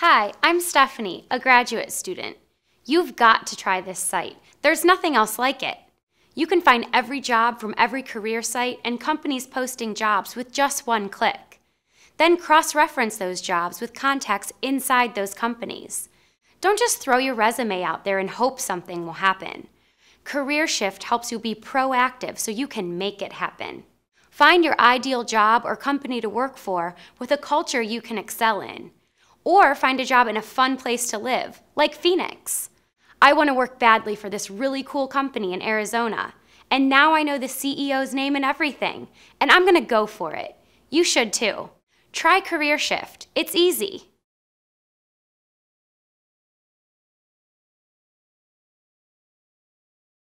Hi, I'm Stephanie, a graduate student. You've got to try this site. There's nothing else like it. You can find every job from every career site and companies posting jobs with just one click. Then cross reference those jobs with contacts inside those companies. Don't just throw your resume out there and hope something will happen. CareerShift helps you be proactive so you can make it happen. Find your ideal job or company to work for with a culture you can excel in. Or find a job in a fun place to live, like Phoenix. I want to work badly for this really cool company in Arizona, and now I know the CEO's name and everything, and I'm going to go for it. You should too. Try CareerShift. It's easy.